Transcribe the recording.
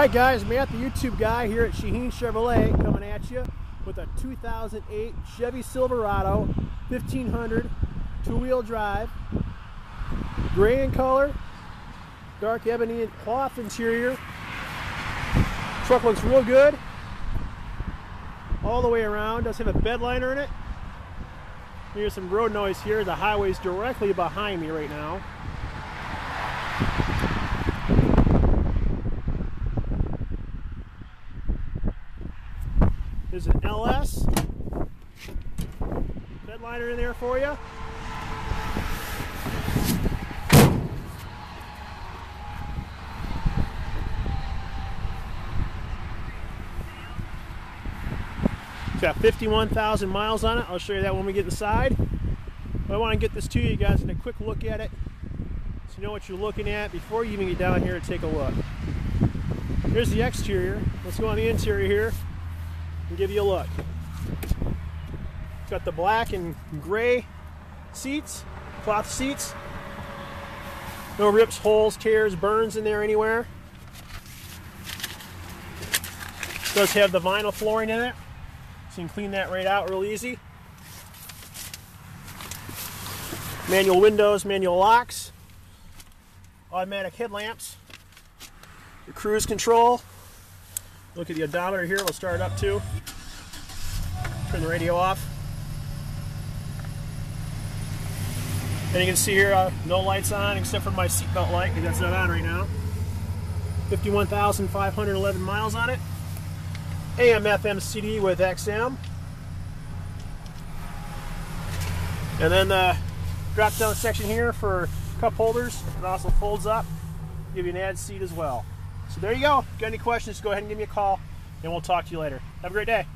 right, guys, Matt, the YouTube guy here at Shaheen Chevrolet, coming at you with a 2008 Chevy Silverado 1500 two-wheel drive, gray in color, dark ebony cloth interior. Truck looks real good all the way around. Does have a bed liner in it. Here's some road noise here. The highway's directly behind me right now. There's an LS. Bed liner in there for you. It's got 51,000 miles on it. I'll show you that when we get inside. But I want to get this to you guys in a quick look at it so you know what you're looking at before you even get down here and take a look. Here's the exterior. Let's go on the interior here and give you a look. It's got the black and gray seats, cloth seats. No rips, holes, tears, burns in there anywhere. Does have the vinyl flooring in it. So you can clean that right out real easy. Manual windows, manual locks, automatic headlamps, your cruise control. Look at the odometer here, we'll start it up too. Turn the radio off. And you can see here, uh, no lights on except for my seatbelt light, because that's not on right now. 51,511 miles on it. AM FM CD with XM. And then the drop down section here for cup holders. It also folds up, give you an ad seat as well. So there you go. Got any questions, go ahead and give me a call and we'll talk to you later. Have a great day.